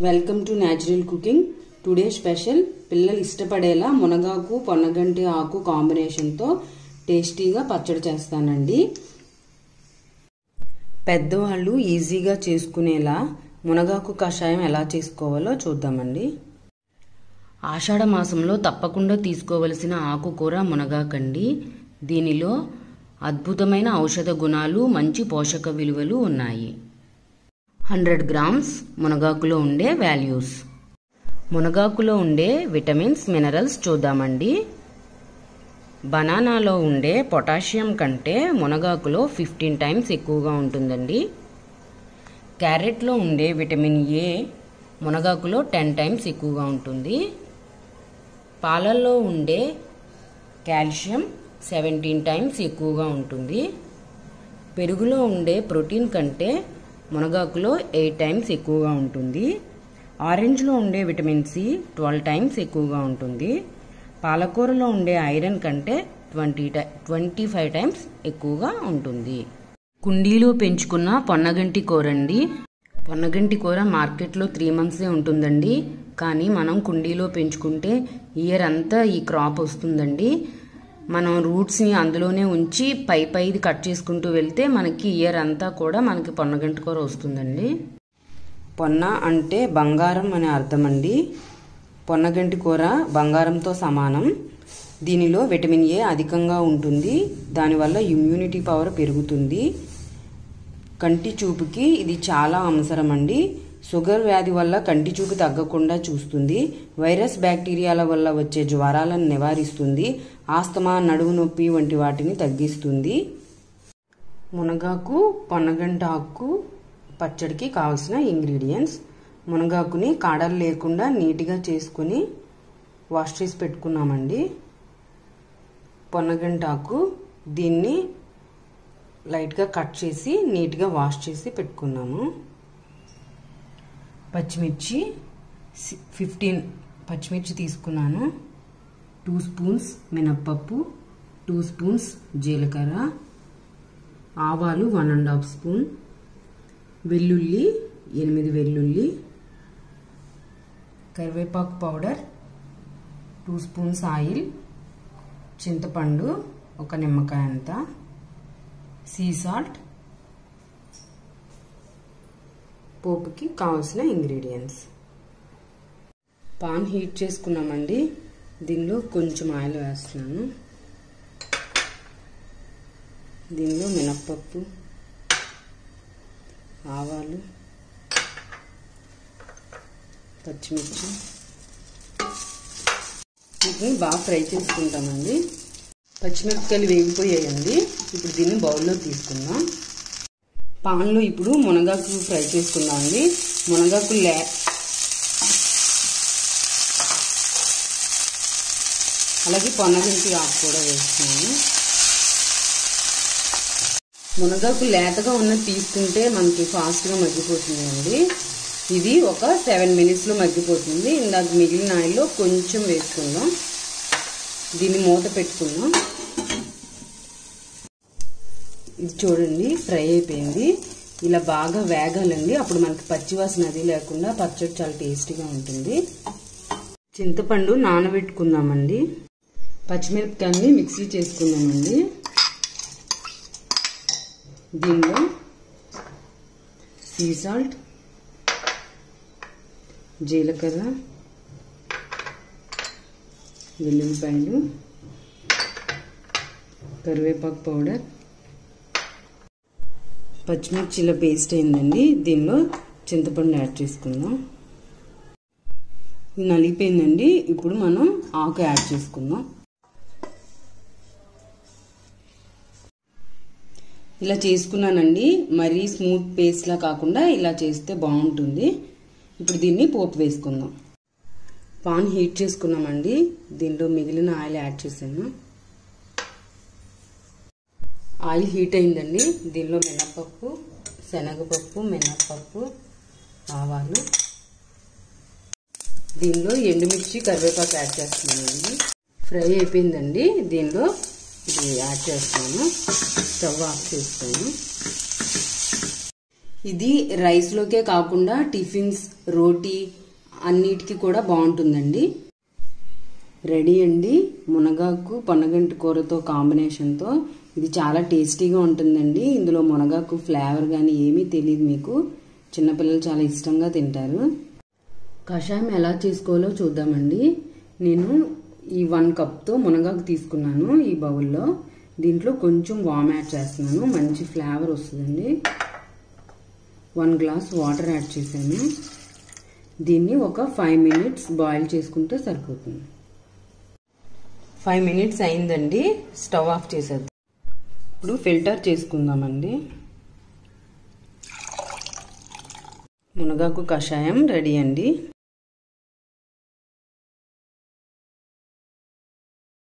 Welcome to natural cooking today special పిల్లలు ఇష్టపడేలా మునగాకు పొన్నగంటి ఆకు కాంబినేషన్తో టేస్టీగా పచ్చడి చేస్తానండి. పెద్దవాళ్ళు ఈజీగా చేసుకునేలా మునగాకు కషాయం ఎలా చేసుకోవాలో చూద్దామండి. ఆషాఢ మాసంలో తప్పకుండా తీసుకోవలసిన ఆకుకూర మునగాకండి. దీనిలో అద్భుతమైన ఔషధ గుణాలు మంచి పోషక విలువలు ఉన్నాయి. హండ్రెడ్ గ్రామ్స్ మునగాకులో ఉండే వాల్యూస్. మునగాకులో ఉండే విటమిన్స్ మినరల్స్ చూద్దామండి. బనానాలో ఉండే పొటాషియం కంటే మునగాకులో ఫిఫ్టీన్ టైమ్స్ ఎక్కువగా ఉంటుందండి. క్యారెట్లో ఉండే విటమిన్ ఏ మునగాకులో టెన్ టైమ్స్ ఎక్కువగా ఉంటుంది. పాలల్లో ఉండే కాల్షియం సెవెంటీన్ టైమ్స్ ఎక్కువగా ఉంటుంది. పెరుగులో ఉండే ప్రోటీన్ కంటే మునగాకులో ఎయిట్ టైమ్స్ ఎక్కువగా ఉంటుంది. ఆరెంజ్లో ఉండే విటమిన్ సి ట్వెల్వ్ టైమ్స్ ఎక్కువగా ఉంటుంది. పాలకూరలో ఉండే ఐరన్ కంటే ట్వంటీ ట్వంటీ ఫైవ్ టైమ్స్ ఎక్కువగా ఉంటుంది. కుండీలో పెంచుకున్న పొన్నగంటి కూర అండి పొన్నగంటి కూర మార్కెట్లో త్రీ మంత్సే ఉంటుందండి. కానీ మనం కుండీలో పెంచుకుంటే ఇయర్ అంతా ఈ క్రాప్ వస్తుందండి. మనం రూట్స్ని అందులోనే ఉంచి పై పైది కట్ చేసుకుంటూ వెళ్తే మనకి ఇయర్ అంతా కూడా మనకి పొన్నగంటి కూర వస్తుందండి. పొన్న అంటే బంగారం అనే అర్థం అండి పొన్నగంటి కూర బంగారంతో సమానం. దీనిలో విటమిన్ ఏ అధికంగా ఉంటుంది. దానివల్ల ఇమ్యూనిటీ పవర్ పెరుగుతుంది. కంటి చూపుకి ఇది చాలా అవసరం అండి షుగర్ వ్యాధి వల్ల కంటి చూపు తగ్గకుండా చూస్తుంది. వైరస్ బ్యాక్టీరియాల వల్ల వచ్చే జ్వరాలను నివారిస్తుంది. ఆస్తమా నడుము నొప్పి వంటి వాటిని తగ్గిస్తుంది. మునగాకు పొన్నగంట ఆకు పచ్చడికి కావాల్సిన ఇంగ్రీడియంట్స్. మునగాకుని కాడలు లేకుండా నీట్గా చేసుకుని వాష్ చేసి పెట్టుకున్నామండి. పొన్నగంటాకు దీన్ని లైట్గా కట్ చేసి నీట్గా వాష్ చేసి పెట్టుకున్నాము. పచ్చిమిర్చి ఫిఫ్టీన్ పచ్చిమిర్చి తీసుకున్నాను. టూ స్పూన్స్ మినప్పప్పు టూ స్పూన్స్ జీలకర్ర ఆవాలు వన్ అండ్ హాఫ్ స్పూన్ వెల్లుల్లి ఎనిమిది వెల్లుల్లి కరివేపాకు పౌడర్ టూ స్పూన్స్ ఆయిల్ చింతపండు ఒక నిమ్మకాయ అంత సీ సాల్ట్ పోపుకి కావాల్సిన ఇంగ్రీడియంట్స్. పాన్ హీట్ చేసుకున్నామండి. దీనిలో కొంచెం ఆయిల్ వేస్తున్నాను. దీనిలో మినప్పప్పు ఆవాలు పచ్చిమిర్చి. వీటిని బాగా ఫ్రై చేసుకుంటామండి. పచ్చిమిరపకాయలు వేగిపోయాయండి. ఇప్పుడు దీన్ని బౌల్లో తీసుకుందాం. పాన్లో ఇప్పుడు మునగాకు ఫ్రై చేసుకుందామండి మునగాకు లే అలాగే పొన్నగింటి ఆకు కూడా వేస్తున్నాను. మునగాకు లేతగా ఉన్న తీసుకుంటే మనకి ఫాస్ట్గా మగ్గిపోతుందండి. ఇది ఒక సెవెన్ మినిట్స్లో మగ్గిపోతుంది. ఇందాక మిగిలిన ఆయిల్లో కొంచెం వేసుకుందాం. దీన్ని మూత పెట్టుకుందాం. ఇది చూడండి ఫ్రై అయిపోయింది. ఇలా బాగా వేగాలండి. అప్పుడు మనకి పచ్చివాసన అది లేకుండా పచ్చడి చాలా టేస్టీగా ఉంటుంది. చింతపండు నానబెట్టుకుందామండి. పచ్చిమిరపకాయని మిక్సీ చేసుకుందామండి. దీనిలో సీ సాల్ట్ జీలకర్ర వెల్లుల్లిపాయలు కరివేపాకు పౌడర్ పచ్చిమిర్చిల పేస్ట్ అయిందండి. దీనిలో చింతపండు యాడ్ చేసుకుందాం. ఇది నలిగిపోయిందండి. ఇప్పుడు మనం ఆకు యాడ్ చేసుకుందాం. ఇలా చేసుకున్నానండి. మరీ స్మూత్ పేస్ట్లా కాకుండా ఇలా చేస్తే బాగుంటుంది. ఇప్పుడు దీన్ని పోపు వేసుకుందాం. పాన్ హీట్ చేసుకున్నామండి. దీనిలో మిగిలిన ఆయిల్ యాడ్ చేసాను ఆయిల్ హీట్ అయిందండి. దీనిలో మినపప్పు శనగపప్పు మినపప్పు ఆవాలు. దీనిలో ఎండుమిర్చి కరివేపాకు యాడ్ చేస్తున్నానండి. ఫ్రై అయిపోయిందండి. దీనిలో ఇది యాడ్ చేస్తాను స్టవ్ ఆఫ్ చేస్తాను. ఇది రైస్లోకే కాకుండా టిఫిన్స్ రోటీ అన్నిటికీ కూడా బాగుంటుందండి. రెడీ అండి. మునగాకు పొన్నగంటి కూరతో కాంబినేషన్తో ఇది చాలా టేస్టీగా ఉంటుందండి. ఇందులో మునగాకు ఫ్లేవర్ కానీ ఏమీ తెలియదు మీకు. చిన్నపిల్లలు చాలా ఇష్టంగా తింటారు. కషాయం ఎలా చేసుకోవాలో చూద్దామండి. నేను ఈ వన్ కప్తో మునగాకు తీసుకున్నాను ఈ బౌల్లో. దీంట్లో కొంచెం వామ్ యాడ్ చేస్తున్నాను. మంచి ఫ్లేవర్ వస్తుందండి. వన్ గ్లాస్ వాటర్ యాడ్ చేశాను. దీన్ని ఒక ఫైవ్ మినిట్స్ బాయిల్ చేసుకుంటే సరిపోతుంది. ఫైవ్ మినిట్స్ అయిందండి. స్టవ్ ఆఫ్ చేసేద్దాం. ఇప్పుడు ఫిల్టర్ చేసుకుందామండి. మునగాకు కషాయం రెడీ అండి.